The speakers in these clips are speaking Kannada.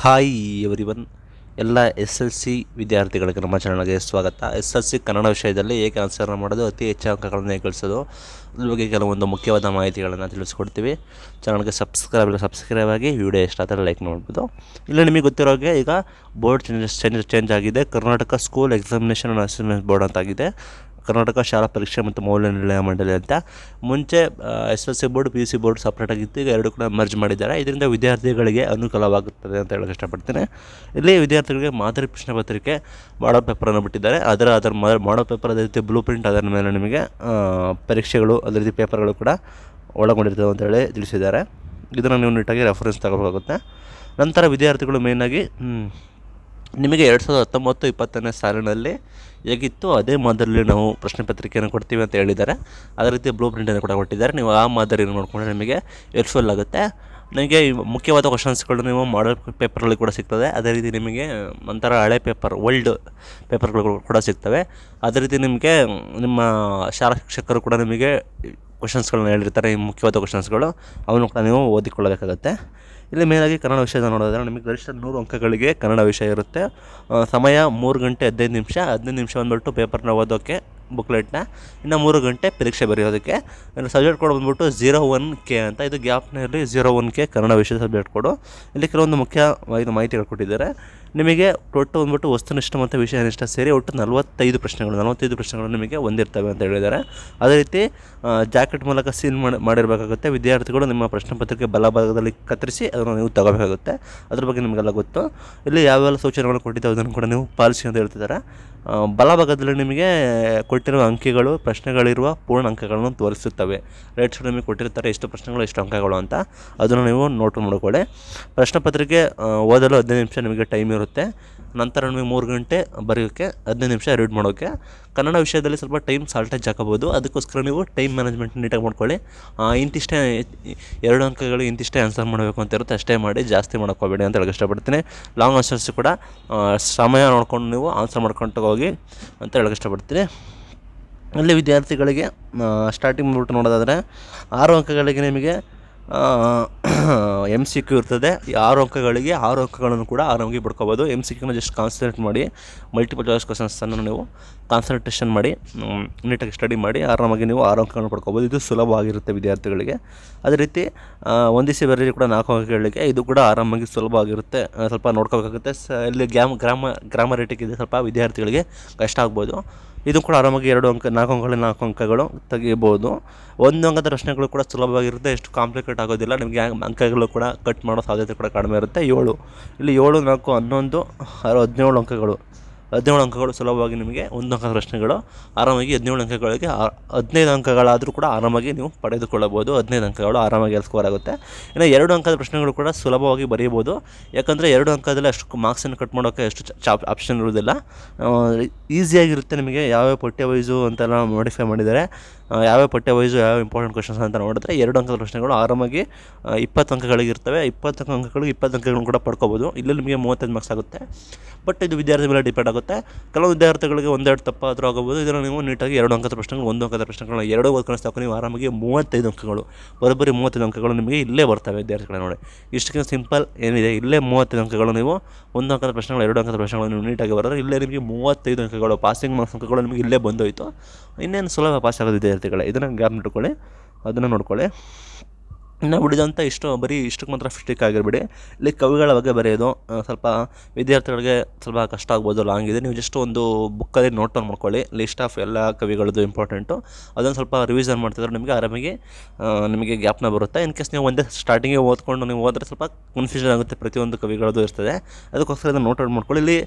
ಹಾಯ್ ಎವರಿವನ್ ಎಲ್ಲ ಎಸ್ ಎಲ್ ಸಿ ವಿದ್ಯಾರ್ಥಿಗಳಿಗೆ ನಮ್ಮ ಚಾನಲ್ಗೆ ಸ್ವಾಗತ. ಎಸ್ ಎಲ್ ಸಿ ಕನ್ನಡ ವಿಷಯದಲ್ಲಿ ಏಕೆ ಆನ್ಸರ್ನ ಮಾಡೋದು, ಅತಿ ಹೆಚ್ಚು ಅಂಕಗಳನ್ನು ಗಳಿಸೋದು ಅದ್ರ ಬಗ್ಗೆ ಕೆಲವೊಂದು ಮುಖ್ಯವಾದ ಮಾಹಿತಿಗಳನ್ನು ತಿಳಿಸ್ಕೊಡ್ತೀವಿ. ಚಾನಲ್ಗೆ ಸಬ್ಸ್ಕ್ರೈಬ್ ಸಬ್ಸ್ಕ್ರೈಬ್ ಆಗಿ ವಿಡಿಯೋ ಇಷ್ಟ ಆದರೆ ಲೈಕ್ ನೋಡ್ಬೋದು ಇಲ್ಲ ನಿಮಗೆ ಗೊತ್ತಿರೋ ಹಾಗೆ ಈಗ ಬೋರ್ಡ್ ಚೇಂಜಸ್ ಚೇಂಜ್ ಚೇಂಜ್ ಆಗಿದೆ. Karnataka school examination assessment board ಅಂತ ಆಗಿದೆ ಕರ್ನಾಟಕ ಶಾಲಾ ಪರೀಕ್ಷೆ ಮತ್ತು ಮೌಲ್ಯ ನಿರ್ಣಯ ಮಂಡಳಿ ಅಂತ. ಮುಂಚೆ S L C board P U C board ಸಪ್ರೇಟಾಗಿತ್ತು ಈಗ ಎರಡು ಕೂಡ ಮರ್ಜ್ ಮಾಡಿದ್ದಾರೆ. ಇದರಿಂದ ವಿದ್ಯಾರ್ಥಿಗಳಿಗೆ ಅನುಕೂಲವಾಗುತ್ತದೆ ಅಂತ ಹೇಳಕ್ಕೆ ಇಷ್ಟಪಡ್ತೇನೆ. ಇಲ್ಲಿ ವಿದ್ಯಾರ್ಥಿಗಳಿಗೆ ಮಾದರಿ ಪ್ರಶ್ನೆ ಪತ್ರಿಕೆ ಮಾಡೋ ಪೇಪರನ್ನು ಬಿಟ್ಟಿದ್ದಾರೆ. ಅದರ ಅದರ ಮಾಡೋ ಪೇಪರ್ ಅದೇ ರೀತಿ ಬ್ಲೂ ಪ್ರಿಂಟ್ ಅದರ ಮೇಲೆ ನಿಮಗೆ ಪರೀಕ್ಷೆಗಳು, ಅದೇ ರೀತಿ ಪೇಪರ್ಗಳು ಕೂಡ ಒಳಗೊಂಡಿರುತ್ತವೆ ಅಂತ ಹೇಳಿ ತಿಳಿಸಿದ್ದಾರೆ. ಇದನ್ನು ನೀವು ನೀಟಾಗಿ ರೆಫರೆನ್ಸ್ ತಗೋಬೇಕಾಗುತ್ತೆ. ನಂತರ ವಿದ್ಯಾರ್ಥಿಗಳು ಮೇಯ್ನಾಗಿ ನಿಮಗೆ ಎರಡು ಸಾವಿರದ ಹತ್ತೊಂಬತ್ತು ಇಪ್ಪತ್ತನೇ ಸಾಲಿನಲ್ಲಿ ಹೇಗಿತ್ತು ಅದೇ ಮಾದರಿಯಲ್ಲಿ ನಾವು ಪ್ರಶ್ನೆ ಪತ್ರಿಕೆಯನ್ನು ಕೊಡ್ತೀವಿ ಅಂತ ಹೇಳಿದ್ದಾರೆ. ಅದೇ ರೀತಿ ಬ್ಲೂ ಪ್ರಿಂಟನ್ನು ಕೂಡ ಕೊಟ್ಟಿದ್ದಾರೆ. ನೀವು ಆ ಮಾದರಿಯನ್ನು ನೋಡಿಕೊಂಡ್ರೆ ನಿಮಗೆ ಯೂಸ್ಫುಲ್ ಆಗುತ್ತೆ. ನಿಮಗೆ ಮುಖ್ಯವಾದ ಕ್ವಶನ್ಸ್ಗಳು ನೀವು ಮಾಡಲ್ ಪೇಪರ್ಗಳು ಕೂಡ ಸಿಗ್ತದೆ. ಅದೇ ರೀತಿ ನಿಮಗೆ ಒಂಥರ ಹಳೆ ಪೇಪರ್ ಓಲ್ಡ್ ಪೇಪರ್ಗಳು ಕೂಡ ಸಿಗ್ತವೆ. ಅದೇ ರೀತಿ ನಿಮಗೆ ನಿಮ್ಮ ಶಾಲಾ ಶಿಕ್ಷಕರು ಕೂಡ ನಿಮಗೆ ಕ್ವಶನ್ಸ್ಗಳನ್ನ ಹೇಳಿರ್ತಾರೆ. ಈ ಮುಖ್ಯವಾದ ಕ್ವಶನ್ಸ್ಗಳು ಅವನ್ನು ಕೂಡ ನೀವು ಓದಿಕೊಳ್ಳಬೇಕಾಗತ್ತೆ. ಇಲ್ಲಿ ಮೇಲಾಗಿ ಕನ್ನಡ ವಿಷಯದ ನೋಡೋದಾದ್ರೆ ನಿಮಗೆ ಗರಿಷ್ಠ ನೂರು ಅಂಕಗಳಿಗೆ ಕನ್ನಡ ವಿಷಯ ಇರುತ್ತೆ. ಸಮಯ ಮೂರು ಗಂಟೆ ಹದಿನೈದು ನಿಮಿಷ. ಹದಿನೈದು ನಿಮಿಷ ಬಂದ್ಬಿಟ್ಟು ಪೇಪರ್ನ ಓದೋಕ್ಕೆ ಬುಕ್ಲೆಟ್ನ ಇನ್ನು ಮೂರು ಗಂಟೆ ಪರೀಕ್ಷೆ ಬರೆಯೋದಕ್ಕೆ. ಇನ್ನು ಸಬ್ಜೆಕ್ಟ್ ಕೋಡ್ ಬಂದ್ಬಿಟ್ಟು ಝೀರೋ ಒನ್ ಕೆ ಅಂತ. ಇದು ಗ್ಯಾಪ್ನಲ್ಲಿ ಝೀರೋ ಒನ್ ಕೆ ಕನ್ನಡ ವಿಷಯದ ಸಬ್ಜೆಕ್ಟ್ ಕೋಡು ಇಲ್ಲಿ ಕೆಲವೊಂದು ಮುಖ್ಯವಾದ ಮಾಹಿತಿಗಳು ಕೊಟ್ಟಿದ್ದಾರೆ. ನಿಮಗೆ ಒಟ್ಟು ಬಂದ್ಬಿಟ್ಟು ವಸ್ತುನಿಷ್ಠ ಮತ್ತು ವಿಷಯನಿಷ್ಠ ಸೇರಿ ಒಟ್ಟು ನಲವತ್ತೈದು ಪ್ರಶ್ನೆಗಳು ನಲವತ್ತೈದು ಪ್ರಶ್ನೆಗಳು ನಿಮಗೆ ಹೊಂದಿರ್ತವೆ ಅಂತ ಹೇಳಿದ್ದಾರೆ. ಅದೇ ರೀತಿ ಜಾಕೆಟ್ ಮೂಲಕ ಮಾಡಿ, ಮಾಡಿರಬೇಕಾಗುತ್ತೆ. ವಿದ್ಯಾರ್ಥಿಗಳು ನಿಮ್ಮ ಪ್ರಶ್ನೆ ಪತ್ರಿಕೆ ಬಲಭಾಗದಲ್ಲಿ ಕತ್ತರಿಸಿ ಅದನ್ನು ನೀವು ತಗೋಬೇಕಾಗುತ್ತೆ. ಅದ್ರ ಬಗ್ಗೆ ನಿಮಗೆಲ್ಲ ಗೊತ್ತು. ಇಲ್ಲಿ ಯಾವ್ಯಾವ ಸೂಚನೆಗಳು ಕೊಟ್ಟಿದ್ದಾವೆ ಅದನ್ನು ಕೂಡ ನೀವು ಪಾಲಿಸಿ ಅಂತ ಹೇಳ್ತಿದ್ದಾರೆ. ಬಲಭಾಗದಲ್ಲಿ ನಿಮಗೆ ಕೊಟ್ಟಿರುವ ಅಂಕಿಗಳು, ಪ್ರಶ್ನೆಗಳಿರುವ ಪೂರ್ಣ ಅಂಕಗಳನ್ನು ತೋರಿಸುತ್ತವೆ. ರೈಟ್ ಸೈಡ್ ನಿಮಗೆ ಕೊಟ್ಟಿರ್ತಾರೆ ಎಷ್ಟು ಪ್ರಶ್ನೆಗಳು, ಎಷ್ಟು ಅಂಕಗಳು ಅಂತ. ಅದನ್ನು ನೀವು ನೋಟ್ ಮಾಡಿಕೊಳ್ಳಿ. ಪ್ರಶ್ನೆ ಪತ್ರಿಕೆ ಓದಲು ಹದಿನೈದು ನಿಮಿಷ ನಿಮಗೆ ಟೈಮ್ ಇರುತ್ತೆ. ನಂತರ ನಿಮಗೆ ಮೂರು ಗಂಟೆ ಬರೆಯೋಕ್ಕೆ ಹದಿನೈದು ನಿಮಿಷ ರೀಡ್ ಮಾಡೋಕ್ಕೆ. ಕನ್ನಡ ವಿಷಯದಲ್ಲಿ ಸ್ವಲ್ಪ ಟೈಮ್ ಸಾಲ್ಟೇಜ್ ಹಾಕೋಬೋದು ಅದಕ್ಕೋಸ್ಕರ ನೀವು ಟೈಮ್ ಮ್ಯಾನೇಜ್ಮೆಂಟ್ ನೀಟಾಗಿ ಮಾಡ್ಕೊಳ್ಳಿ. ಇಂತಿಷ್ಟೇ, ಎರಡು ಅಂಕಗಳು ಇಂತಿಷ್ಟೇ ಆನ್ಸರ್ ಮಾಡಬೇಕು ಅಂತ ಇರುತ್ತೆ. ಅಷ್ಟೇ ಮಾಡಿ ಜಾಸ್ತಿ ಮಾಡೋಕ್ಕೋಬೇಡಿ ಅಂತ ಹೇಳಕ್ಕೆ ಇಷ್ಟಪಡ್ತೀನಿ. ಲಾಂಗ್ ಆನ್ಸರ್ಸ್ ಕೂಡ ಸಮಯ ನೋಡ್ಕೊಂಡು ನೀವು ಆನ್ಸರ್ ಮಾಡ್ಕೊಂಡು ಹೋಗಿ ಅಂತ ಹೇಳಕ್ಕೆ ಇಷ್ಟಪಡ್ತೀನಿ. ಅಲ್ಲಿ ವಿದ್ಯಾರ್ಥಿಗಳಿಗೆ ಸ್ಟಾರ್ಟಿಂಗ್ ಬಂದ್ಬಿಟ್ಟು ನೋಡೋದಾದರೆ ಆರು ಅಂಕಗಳಿಗೆ ನಿಮಗೆ ಎಂ ಸಿ ಕ್ಯೂ ಇರ್ತದೆ. ಆರು ಅಂಕಗಳಿಗೆ ಆರು ಅಂಕಗಳನ್ನು ಕೂಡ ಆರಾಮಾಗಿ ಪಡ್ಕೋಬೋದು. ಎಂ ಸಿ ಕ್ಯೂನ ಜಸ್ಟ್ ಕಾನ್ಸಂಟ್ರೇಟ್ ಮಾಡಿ ಮಲ್ಟಿಪಲ್ ಚಾಯ್ಸ್ ಕ್ವಶನ್ಸನ್ನು ನೀವು ಕಾನ್ಸಂಟ್ರೇಷನ್ ಮಾಡಿ ನೀಟಾಗಿ ಸ್ಟಡಿ ಮಾಡಿ, ಆರಾಮಾಗಿ ನೀವು ಆರು ಅಂಕಗಳನ್ನು ಪಡ್ಕೋಬೋದು. ಇದು ಸುಲಭವಾಗಿರುತ್ತೆ ವಿದ್ಯಾರ್ಥಿಗಳಿಗೆ. ಅದೇ ರೀತಿ ಒಂದು ಬರೀ ಕೂಡ ನಾಲ್ಕು ಅಂಕಗಳಿಗೆ ಇದು ಕೂಡ ಆರಾಮಾಗಿ ಸುಲಭ ಆಗಿರುತ್ತೆ. ಸ್ವಲ್ಪ ನೋಡ್ಕೋಬೇಕಾಗುತ್ತೆ. ಸ, ಇಲ್ಲಿ ಗ್ಯಾಮ್ ಗ್ರಾಮ ಗ್ರಾಮರೇಟಿಕ್ ಇದೆ ಸ್ವಲ್ಪ ವಿದ್ಯಾರ್ಥಿಗಳಿಗೆ ಕಷ್ಟ ಆಗ್ಬೋದು. ಇದು ಕೂಡ ಆರಾಮಾಗಿ ಎರಡು ಅಂಕ, ನಾಲ್ಕು ಅಂಕಗಳಲ್ಲಿ ನಾಲ್ಕು ಅಂಕಗಳು ತೆಗಿಬೋದು. ಒಂದು ಅಂಕದ ಪ್ರಶ್ನೆಗಳು ಕೂಡ ಸುಲಭವಾಗಿರುತ್ತೆ ಎಷ್ಟು ಕಾಂಪ್ಲಿಕೇಟ್ ಆಗೋದಿಲ್ಲ. ನಿಮಗೆ ಅಂಕಗಳು ಕೂಡ ಕಟ್ ಮಾಡೋ ಸಾಧ್ಯತೆ ಕೂಡ ಕಡಿಮೆ ಇರುತ್ತೆ. ಏಳು. ಇಲ್ಲಿ ಏಳು, ನಾಲ್ಕು, ಹನ್ನೊಂದು, ಹದಿನೇಳು ಅಂಕಗಳು. ಹದಿನೇಳು ಅಂಕಗಳು ಸುಲಭವಾಗಿ ನಿಮಗೆ ಒಂದು ಅಂಕದ ಪ್ರಶ್ನೆಗಳು, ಆರಾಮಾಗಿ ಹದಿನೇಳು ಅಂಕಗಳಿಗೆ ಹದಿನೈದು ಅಂಕಗಳಾದರೂ ಕೂಡ ಆರಾಮಾಗಿ ನೀವು ಪಡೆದುಕೊಳ್ಳಬಹುದು. ಹದಿನೈದು ಅಂಕಗಳು ಆರಾಮಾಗಿ ಸ್ಕೋರ್ ಆಗುತ್ತೆ. ಇನ್ನು ಎರಡು ಅಂಕದ ಪ್ರಶ್ನೆಗಳು ಕೂಡ ಸುಲಭವಾಗಿ ಬರೆಯಬಹುದು. ಯಾಕಂದರೆ ಎರಡು ಅಂಕದಲ್ಲಿ ಅಷ್ಟು ಮಾರ್ಕ್ಸನ್ನು ಕಟ್ ಮಾಡೋಕ್ಕೆ ಎಷ್ಟು ಆಪ್ಷನ್ ಇರೋದಿಲ್ಲ ಈಸಿಯಾಗಿರುತ್ತೆ ನಿಮಗೆ ಯಾವ್ಯಾವ ಪಠ್ಯ ವೈಸು ಅಂತೆಲ್ಲ ಮಾಡಿಫೈ ಮಾಡಿದ್ದಾರೆ ಯಾವ್ಯಾವ ಪಠ್ಯ ವೈಸು ಯಾವ ಇಂಪಾರ್ಟೆಂಟ್ ಕ್ವಶನ್ಸ್ ಅಂತ ನೋಡಿದ್ರೆ ಎರಡು ಅಂಕದ ಪ್ರಶ್ನೆಗಳು ಆರಾಮಾಗಿ ಇಪ್ಪತ್ತು ಅಂಕಗಳಿಗಿರ್ತವೆ ಇಪ್ಪತ್ತು ಅಂಕಗಳು ಇಪ್ಪತ್ತು ಅಂಕಗಳನ್ನು ಕೂಡ ಪಡ್ಕೋಬೋದು. ಇಲ್ಲಿ ನಿಮಗೆ ಮೂವತ್ತೈದು ಮಾರ್ಕ್ಸ್ ಆಗುತ್ತೆ. ಬಟ್ ಇದು ವಿದ್ಯಾರ್ಥಿ ಮೇಲೆ ಡಿಪೆಂಡ್ ಆಗುತ್ತೆ. ಕೆಲವು ವಿದ್ಯಾರ್ಥಿಗಳಿಗೆ ಒಂದೆರಡು ತಪ್ಪಾದರೂ ಆಗಬಹುದು. ಇದರಲ್ಲಿ ನೀವು ನೀಟಾಗಿ ಎರಡು ಅಂಕದ ಪ್ರಶ್ನೆಗಳು, ಒಂದು ಅಂಕದ ಪ್ರಶ್ನೆಗಳನ್ನ ಎರಡು ಓದ್ಕೊಂಡು ಸಾಕು ನೀವು ಆರಾಮಾಗಿ ಮೂವತ್ತೈದು ಅಂಕಗಳು, ಬರೋಬ್ಬರಿ ಮೂವತ್ತೈದು ಅಂಕಗಳು ನಿಮಗೆ ಇಲ್ಲೇ ಬರ್ತವೆ ವಿದ್ಯಾರ್ಥಿಗಳ ನೋಡಿ. ಇಷ್ಟಕ್ಕಿಂತ ಸಿಂಪಲ್ ಏನಿದೆ? ಇಲ್ಲೇ ಮೂವತ್ತೈದು ಅಂಕಗಳು ನೀವು ಒಂದು ಅಂಕದ ಪ್ರಶ್ನೆಗಳು, ಎರಡು ಅಂಕದ ಪ್ರಶ್ನೆಗಳು ನೀವು ನೀಟಾಗಿ ಬರೋದ್ರೆ ಇಲ್ಲೇ ನಿಮಗೆ ಮೂವತ್ತೈದು ಅಂಕಗಳು ಪಾಸಿಂಗ್ ಮಾರ್ಕ್ಸ್ ಅಂಕಗಳು ನಿಮಗೆ ಇಲ್ಲೇ ಬಂದೋಯ್ತು. ಇನ್ನೇನು ಸುಲಭ ಪಾಸ್ ಆಗೋದು ವಿದ್ಯಾರ್ಥಿಗಳೇ ಇದನ್ನು ಗ್ಯಾಪ್ ಇಟ್ಕೊಳ್ಳಿ. ಅದನ್ನು ನೋಡ್ಕೊಳ್ಳಿ. ಇನ್ನು ಉಳಿದಂಥ ಇಷ್ಟು ಬರೀ ಇಷ್ಟಕ್ಕೆ ಮಾತ್ರ ಫಿಸ್ಟಿಕ್ ಆಗಿರಬೇಡಿ. ಇಲ್ಲಿ ಕವಿಗಳ ಬಗ್ಗೆ ಬರೆಯೋದು ಸ್ವಲ್ಪ ವಿದ್ಯಾರ್ಥಿಗಳಿಗೆ ಸ್ವಲ್ಪ ಕಷ್ಟ ಆಗ್ಬೋದು ಲಾಂಗ್ ಇದೆ. ನೀವು ಜಸ್ಟ್ ಒಂದು ಬುಕ್ಕಲ್ಲಿ ನೋಟ್ ಡೌನ್ ಮಾಡ್ಕೊಳ್ಳಿ. ಲಿಸ್ಟ್ ಆಫ್ ಎಲ್ಲ ಕವಿಗಳದ್ದು ಇಂಪಾರ್ಟೆಂಟು ಅದನ್ನು ಸ್ವಲ್ಪ ರಿವಿಷನ್ ಮಾಡ್ತಿದ್ರೆ ನಿಮಗೆ ಆರಾಮಾಗಿ ನಿಮಗೆ ಗ್ಯಾಪ್ನ ಬರುತ್ತೆ. ಇನ್ ಕೇಸ್ ನೀವು ಒಂದೇ ಸ್ಟಾರ್ಟಿಂಗೇ ಓದ್ಕೊಂಡು ನೀವು ಹೋದರೆ ಸ್ವಲ್ಪ ಕನ್ಫ್ಯೂಷನ್ ಆಗುತ್ತೆ ಪ್ರತಿಯೊಂದು ಕವಿಗಳದ್ದು ಇರ್ತದೆ. ಅದಕ್ಕೋಸ್ಕರ ಇದನ್ನು ನೋಟ್ ಔಟ್ ಮಾಡ್ಕೊಳ್ಳಿ. ಇಲ್ಲಿ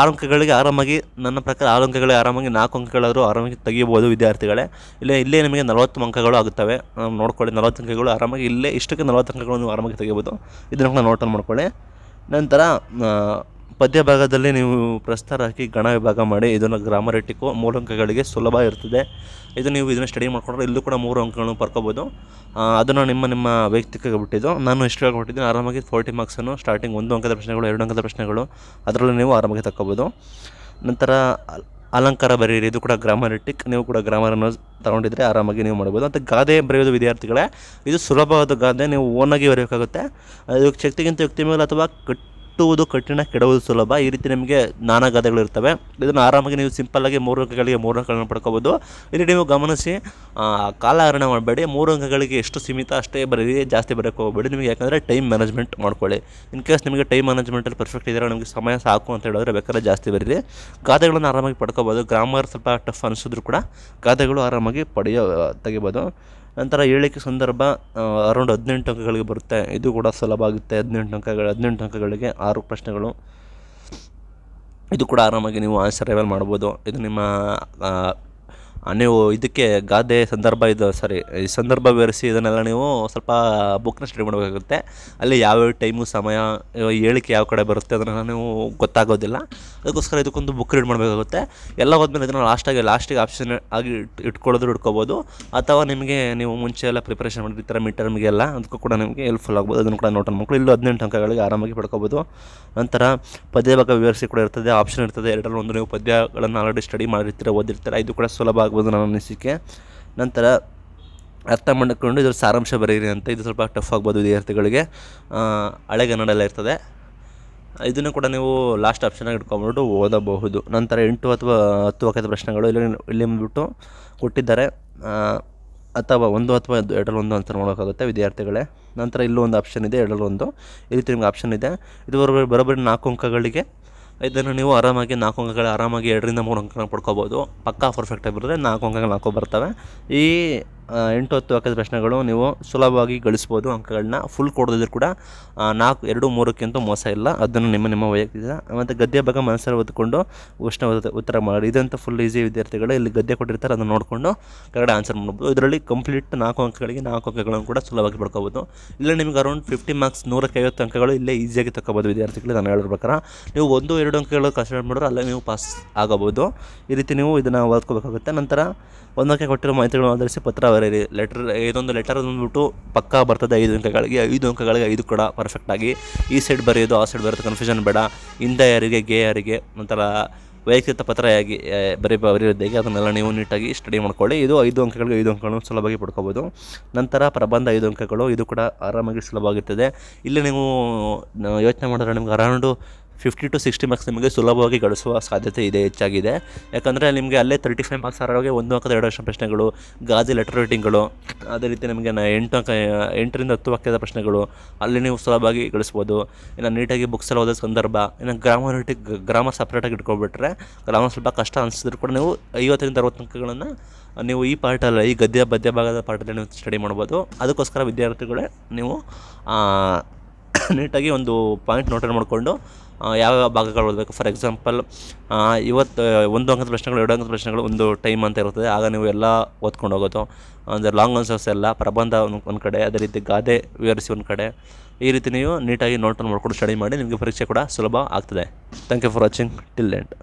ಆರು ಅಂಕಗಳಿಗೆ ಆರಾಮಾಗಿ, ನನ್ನ ಪ್ರಕಾರ ಆರು ಅಂಕಗಳಿಗೆ ಆರಾಮಾಗಿ ನಾಲ್ಕು ಅಂಕಗಳಾದರೂ ಆರಾಮಾಗಿ ತೆಗಿಬೋದು ವಿದ್ಯಾರ್ಥಿಗಳೇ. ಇಲ್ಲೇ ಇಲ್ಲೇ ನಿಮಗೆ ನಲವತ್ತು ಅಂಕಗಳು ಆಗುತ್ತವೆ. ನೋಡ್ಕೊಳ್ಳಿ, ನಲವತ್ತು ಅಂಕಗಳು ಆರಾಮಾಗಿ ಇಲ್ಲೇ ಇಷ್ಟಕ್ಕೆ ನಲವತ್ತು ಅಂಕಗಳನ್ನು ನೀವು ಆರಾಮಾಗಿ ತೆಗಿಬೋದು ಇದನ್ನು ಕೂಡ ನೋಟ್ ಮಾಡ್ಕೊಳ್ಳಿ. ನಂತರ ಪದ್ಯ ಭಾಗದಲ್ಲಿ ನೀವು ಪ್ರಸ್ತಾರ ಹಾಕಿ ಗಣ ವಿಭಾಗ ಮಾಡಿ ಇದನ್ನು ಗ್ರಾಮರೇಟಿಕ್ಕು ಮೂರು ಅಂಕಗಳಿಗೆ ಸುಲಭ ಇರ್ತದೆ. ಇದು ನೀವು ಇದನ್ನು ಸ್ಟಡಿ ಮಾಡಿಕೊಂಡ್ರೆ ಇಲ್ಲೂ ಕೂಡ ಮೂರು ಅಂಕಗಳನ್ನು ಪಡ್ಕೋಬೋದು ಆ, ಅದನ್ನು ನಿಮ್ಮ ನಿಮ್ಮ ವೈಯಕ್ತಿಕ ಬಿಟ್ಟಿದ್ದು. ನಾನು ಇಷ್ಟು ಹೇಳ್ಕೊಟ್ಟಿದ್ದೀನಿ ಆರಾಮಾಗಿ ಫೋರ್ಟಿ ಮಾರ್ಕ್ಸನ್ನು ಸ್ಟಾರ್ಟಿಂಗ್ ಒಂದು ಅಂಕದ ಪ್ರಶ್ನೆಗಳು ಎರಡು ಅಂಕದ ಪ್ರಶ್ನೆಗಳು ಅದರಲ್ಲೂ ನೀವು ಆರಾಮಾಗಿ ತಗೋಬೋದು ನಂತರ ಅಲಂಕಾರ ಬರೀರಿ ಇದು ಕೂಡ ಗ್ರಾಮರಿಟಿಕ್ ನೀವು ಕೂಡ ಗ್ರಾಮರನ್ನು ತಗೊಂಡಿದ್ರೆ ಆರಾಮಾಗಿ ನೀವು ಮಾಡ್ಬೋದು. ಮತ್ತು ಗಾದೆ ಬರೆಯೋದು ವಿದ್ಯಾರ್ಥಿಗಳೇ, ಇದು ಸುಲಭವಾದ ಗಾದೆ, ನೀವು ಓನಾಗಿ ಬರೆಯೋಕ್ಕಾಗುತ್ತೆ. ಅದು ಶಕ್ತಿಗಿಂತ ಯುಕ್ತಿ ಮೇಲೆ ಅಥವಾ ಕಟ್ ಕಟ್ಟುವುದು ಕಠಿಣ, ಕೆಡುವುದು ಸುಲಭ. ಈ ರೀತಿ ನಿಮಗೆ ನಾನಾ ಗಾದೆಗಳಿರ್ತವೆ ಇದನ್ನು ಆರಾಮಾಗಿ ನೀವು ಸಿಂಪಲ್ಲಾಗಿ ಮೂರು ಅಂಕಗಳಿಗೆ ಮೂರು ಅಂಕಗಳನ್ನು ಪಡ್ಕೋಬೋದು ಇಲ್ಲಿ ನೀವು ಗಮನಿಸಿ ಕಾಲಹರಣ ಮಾಡಬೇಡಿ. ಮೂರು ಅಂಕಗಳಿಗೆ ಎಷ್ಟು ಸೀಮಿತ, ಅಷ್ಟೇ ಬರೀ ಜಾಸ್ತಿ ಬರೋಕ್ಕೆ ಹೋಗಬೇಡಿ. ನಿಮಗೆ ಯಾಕಂದರೆ ಟೈಮ್ ಮ್ಯಾನೇಜ್ಮೆಂಟ್ ಮಾಡ್ಕೊಳ್ಳಿ. ಇನ್ ಕೇಸ್ ನಿಮಗೆ ಟೈಮ್ ಮ್ಯಾನೇಜ್ಮೆಂಟಲ್ಲಿ ಪರ್ಫೆಕ್ಟ್ ಇದ್ದರೆ ನಿಮಗೆ ಸಮಯ ಸಾಕು ಅಂತ ಹೇಳಿದ್ರೆ ಬೇಕಾದ್ರೆ ಜಾಸ್ತಿ ಬರೀರಿ. ಗಾದೆಗಳನ್ನು ಆರಾಮಾಗಿ ಪಡ್ಕೋಬೋದು ಗ್ರಾಮರ್ ಸ್ವಲ್ಪ ಟಫ್ ಅನಿಸಿದ್ರು ಕೂಡ ಗಾದೆಗಳು ಆರಾಮಾಗಿ ಪಡೆಯೋ, ತೆಗಿಬೋದು. ನಂತರ ಏಳಿಕೆ ಸಂದರ್ಭ ಅರೌಂಡ್ ಹದಿನೆಂಟು ಅಂಕಗಳಿಗೆ ಬರುತ್ತೆ. ಇದು ಕೂಡ ಸುಲಭ ಆಗುತ್ತೆ. ಹದಿನೆಂಟು ಅಂಕಗಳು, ಹದಿನೆಂಟು ಅಂಕಗಳಿಗೆ ಆರು ಪ್ರಶ್ನೆಗಳು. ಇದು ಕೂಡ ಆರಾಮಾಗಿ ನೀವು ಆನ್ಸರ್ ರೈವಲ್ ಮಾಡ್ಬೋದು. ಇದು ನಿಮ್ಮ ನೀವು ಇದಕ್ಕೆ ಗಾದೆ ಸಂದರ್ಭ ಇದು ಸಾರಿ ಈ ಸಂದರ್ಭ ವಿವರಿಸಿ ಇದನ್ನೆಲ್ಲ ನೀವು ಸ್ವಲ್ಪ ಬುಕ್ನ ಸ್ಟಡಿ ಮಾಡಬೇಕಾಗುತ್ತೆ. ಅಲ್ಲಿ ಯಾವ್ಯಾವ ಟೈಮು ಸಮಯ ಹೇಳಿಕೆ ಯಾವ ಕಡೆ ಬರುತ್ತೆ ಅದನ್ನೆಲ್ಲ ನೀವು ಗೊತ್ತಾಗೋದಿಲ್ಲ. ಅದಕ್ಕೋಸ್ಕರ ಇದಕ್ಕೊಂದು ಬುಕ್ ರೀಡ್ ಮಾಡಬೇಕಾಗುತ್ತೆ. ಎಲ್ಲ ಹೋದ್ಮೇಲೆ ಇದನ್ನು ಲಾಸ್ಟಾಗಿ ಲಾಸ್ಟಿಗೆ ಆಪ್ಷನ್ ಆಗಿ ಇಟ್- ಇಟ್ಕೊಳ್ಳೋದ್ರು ಇಟ್ಕೋಬೋದು. ಅಥವಾ ನಿಮಗೆ ನೀವು ಮುಂಚೆ ಎಲ್ಲ ಪ್ರಿಪ್ರೇಷನ್ ಮಾಡಿರ್ತೀರ ಮಿಡ್ ಟರ್ಮ್ಗೆಲ್ಲ ಅದಕ್ಕೂ ಕೂಡ ನಿಮಗೆ ಹೆಲ್ಪ್ಫುಲ್ ಆಗ್ಬೋದು. ಅದನ್ನು ಕೂಡ ನೋಟ್ ಮಕ್ಕಳು ಇಲ್ಲೂ ಹದಿನೆಂಟು ಅಂಕಗಳಿಗೆ ಆರಾಮಾಗಿ ಪಡ್ಕೋಬೋದು. ನಂತರ ಪದ್ಯ ಭಾಗ ವಿವರಿಸಿ ಕೂಡ ಇರ್ತದೆ ಆಪ್ಷನ್ ಇರ್ತದೆ. ಎರಡರಲ್ಲಿ ಒಂದು ನೀವು ಪದ್ಯಗಳನ್ನು ಆಲ್ರೆಡಿ ಸ್ಟಡಿ ಮಾಡಿರ್ತೀರ, ಓದಿರ್ತೀರ, ಇದು ಕೂಡ ಸುಲಭ ಆಗ್ಬೋದು. ನನ್ನ ಅನಿಸಿಕೆ. ನಂತರ ಅರ್ಥ ಮಾಡಿಕೊಂಡು ಇದ್ರ ಸಾರಾಂಶ ಬರೀರಿ ಅಂತ ಇದು ಸ್ವಲ್ಪ ಟಫ್ ಆಗ್ಬೋದು ವಿದ್ಯಾರ್ಥಿಗಳಿಗೆ. ಹಳೆಗನ್ನಡ ಎಲ್ಲ ಇರ್ತದೆ. ಇದನ್ನು ಕೂಡ ನೀವು ಲಾಸ್ಟ್ ಆಪ್ಷನಾಗಿ ಇಟ್ಕೊಂಬಿಟ್ಟು ಓದಬಹುದು. ನಂತರ ಎಂಟು ಅಥವಾ ಹತ್ತು ವಾಕ್ಯದ ಪ್ರಶ್ನೆಗಳು ಇಲ್ಲಿ ಇಲ್ಲಿ ಬಂದ್ಬಿಟ್ಟು ಕೊಟ್ಟಿದ್ದಾರೆ. ಅಥವಾ ಒಂದು ಅಥವಾ ಎರಡು- ಎರಡರಲ್ಲಿ ಒಂದು ಅಂತ ನೋಡೋಕ್ಕಾಗುತ್ತೆ ವಿದ್ಯಾರ್ಥಿಗಳೇ. ನಂತರ ಇಲ್ಲೂ ಒಂದು ಆಪ್ಷನ್ ಇದೆ, ಎರಡರಲ್ಲಿ ಒಂದು. ಈ ರೀತಿ ನಿಮ್ಗೆ ಆಪ್ಷನ್ ಇದೆ. ಇದು ಬರೋಬ್ಬರಿ ಬರೋಬ್ಬರಿ ನಾಲ್ಕು ಅಂಕಗಳಿಗೆ ಇದನ್ನು ನೀವು ಆರಾಮಾಗಿ ನಾಲ್ಕು ಅಂಕಗಳು ಆರಾಮಾಗಿ ಎರಡರಿಂದ ಮೂರು ಅಂಕಗಳನ್ನ ಪಡ್ಕೋಬೋದು. ಪಕ್ಕಾ ಪರ್ಫೆಕ್ಟಾಗಿ ಬರೆದ್ರೆ ನಾಲ್ಕು ಅಂಕಗಳು ನಾಲ್ಕು ಬರ್ತವೆ. ಈ ಎಂಟು ಹತ್ತು ಅಂಕದ ಪ್ರಶ್ನೆಗಳು ನೀವು ಸುಲಭವಾಗಿ ಗಳಿಸ್ಬೋದು ಅಂಕಗಳನ್ನ. ಫುಲ್ ಕೊಡೋದಿದ್ರು ಕೂಡ ನಾಲ್ಕು, ಎರಡು, ಮೂರಕ್ಕಿಂತ ಮೋಸ ಇಲ್ಲ. ಅದನ್ನು ನಿಮ್ಮ ನಿಮ್ಮ ವೈಯಕ್ತಿಕ ಮತ್ತು ಗದ್ಯ ಬಗ್ಗೆ ಮನಸ್ಸಲ್ಲಿ ಓದ್ಕೊಂಡು ಉಷ್ಣ ಉತ್ತರ ಮಾಡಿ. ಇದಂತ ಫುಲ್ ಈಸಿ ವಿದ್ಯಾರ್ಥಿಗಳು ಇಲ್ಲಿ ಗದ್ಯ ಕೊಟ್ಟಿರ್ತಾರೆ, ಅದನ್ನು ನೋಡಿಕೊಂಡು ಕರೆಕ್ಟ್ ಆನ್ಸರ್ ಮಾಡ್ಬೋದು. ಇದರಲ್ಲಿ ಕಂಪ್ಲೀಟ್ ನಾಲ್ಕು ಅಂಕಗಳಿಗೆ ನಾಲ್ಕು ಅಂಕಗಳನ್ನು ಕೂಡ ಸುಲಭವಾಗಿ ಪಡ್ಕೋಬೋದು. ಇಲ್ಲ ನಿಮ್ಗೆ ಅರೌಂಡ್ ಫಿಫ್ಟಿ ಮಾರ್ಕ್ಸ್ ನೂರಕ್ಕೈವತ್ತು ಅಂಕಗಳು ಇಲ್ಲೇ ಈಸಿಯಾಗಿ ತಗೋಬೋದು ವಿದ್ಯಾರ್ಥಿಗಳು ನಾನು ಹೇಳೋ ಪ್ರಕಾರ. ನೀವು ಒಂದು, ಎರಡು ಅಂಕಗಳು ಕನ್ಸಿಡರ್ ಮಾಡಿದ್ರೆ ಅಲ್ಲೇ ನೀವು ಪಾಸ್ ಆಗಬಹುದು. ಈ ರೀತಿ ನೀವು ಇದನ್ನು ಓದ್ಕೋಬೇಕಾಗುತ್ತೆ. ನಂತರ ಒಂದಕ್ಕೆ ಕೊಟ್ಟಿರೋ ಮಾಹಿತಿಗಳನ್ನು ಆಧರಿಸಿ ಪತ್ರ ಬರೀರಿ. ಲೆಟರ್ ಇದೊಂದು ಲೆಟರ್ ಬಂದ್ಬಿಟ್ಟು ಪಕ್ಕಾ ಬರ್ತದೆ ಐದು ಅಂಕಗಳಿಗೆ ಐದು ಅಂಕಗಳಿಗೆ ಐದು ಕೂಡ ಪರ್ಫೆಕ್ಟಾಗಿ ಈ ಸೈಡ್ ಬರೆಯೋದು, ಆ ಸೈಡ್ ಬರೆಯೋದು ಕನ್ಫ್ಯೂಷನ್ ಬೇಡ. ಹಿಂದೆ ಯಾರಿಗೆ, ಗೆ ಯಾರಿಗೆ ಒಂಥರ ವೈಯಕ್ತಿಕ ಪತ್ರ ಆಗಿ ಬರೀ ಬರೆಯೋದಾಗಿ ಅದನ್ನೆಲ್ಲ ನೀವು ನೀಟಾಗಿ ಸ್ಟಡಿ ಮಾಡ್ಕೊಳ್ಳಿ. ಇದು ಐದು ಅಂಕಗಳಿಗೆ ಐದು ಅಂಕಗಳನ್ನು ಸುಲಭವಾಗಿ ಪಡ್ಕೋಬೋದು. ನಂತರ ಪ್ರಬಂಧ ಐದು ಅಂಕಗಳು, ಇದು ಕೂಡ ಆರಾಮಾಗಿ ಸುಲಭವಾಗಿರ್ತದೆ ಇಲ್ಲಿ ನೀವು ಯೋಚನೆ ಮಾಡಿದ್ರೆ ನಿಮ್ಗೆ around fifty to sixty marks ನಿಮಗೆ ಸುಲಭವಾಗಿ ಗಳಿಸುವ ಸಾಧ್ಯತೆ ಇದೆ, ಹೆಚ್ಚಾಗಿದೆ. ಯಾಕಂದರೆ ನಿಮಗೆ ಅಲ್ಲೇ ತರ್ಟಿ ಫೈವ್ ಮಾರ್ಕ್ಸ್ ಆರೋಗೆ ಒಂದು ಅಂಕದ ಎರಡು ವರ್ಷ ಪ್ರಶ್ನೆಗಳು, ಗಾಜಿ ಲೆಟರ್ ರೈಟಿಂಗ್ಗಳು ಅದೇ ರೀತಿ ನಿಮಗೆ ಎಂಟು ಅಂಕ, ಎಂಟರಿಂದ ಹತ್ತು ವಾಕ್ಯದ ಪ್ರಶ್ನೆಗಳು ಅಲ್ಲಿ ನೀವು ಸುಲಭವಾಗಿ ಗಳಿಸ್ಬೋದು. ಇನ್ನು ನೀಟಾಗಿ ಬುಕ್ಸಲ್ಲಿ ಓದೋ ಸಂದರ್ಭ, ಇನ್ನು ಗ್ರಾಮರ್ ಗ್ರಾಮರ್ ಸಪ್ರೇಟಾಗಿ ಇಟ್ಕೊಬಿಟ್ರೆ ಗ್ರಾಮರ್ ಸ್ವಲ್ಪ ಕಷ್ಟ ಅನಿಸಿದ್ರು ಕೂಡ ನೀವು ಐವತ್ತರಿಂದ ಅರವತ್ತು ಅಂಕಗಳನ್ನು ನೀವು ಈ ಪಾರ್ಟಲ್ಲಿ ಈ ಗದ್ಯ, ಪದ್ಯ ಭಾಗದ ಪಾಠದಲ್ಲಿ ನೀವು ಸ್ಟಡಿ ಮಾಡ್ಬೋದು. ಅದಕ್ಕೋಸ್ಕರ ವಿದ್ಯಾರ್ಥಿಗಳೇ ನೀವು ನೀಟಾಗಿ ಒಂದು ಪಾಯಿಂಟ್ ನೋಟೆಡ್ ಮಾಡಿಕೊಂಡು ಯಾವ ಭಾಗಗಳು ಓದಬೇಕು? ಫಾರ್ ಎಕ್ಸಾಂಪಲ್ ಇವತ್ತು ಒಂದು ಅಂಕದ ಪ್ರಶ್ನೆಗಳು, ಎರಡು ಅಂಕದ ಪ್ರಶ್ನೆಗಳು ಒಂದು ಟೈಮ್ ಅಂತ ಇರುತ್ತದೆ. ಆಗ ನೀವು ಎಲ್ಲ ಓದ್ಕೊಂಡು ಹೋಗೋದು. ಅಂದರೆ ಲಾಂಗ್ ಆನ್ಸರ್ಸ್ ಎಲ್ಲ, ಪ್ರಬಂಧ ಒಂದು ಕಡೆ, ಅದೇ ರೀತಿ ಗಾದೆ ವಿವರಿಸಿ ಒಂದು ಕಡೆ. ಈ ರೀತಿ ನೀವು ನೀಟಾಗಿ ನೋಟನ್ನು ಮಾಡ್ಕೊಂಡು ಸ್ಟಡಿ ಮಾಡಿ, ನಿಮಗೆ ಪರೀಕ್ಷೆ ಕೂಡ ಸುಲಭ ಆಗ್ತದೆ. Thank you for watching till end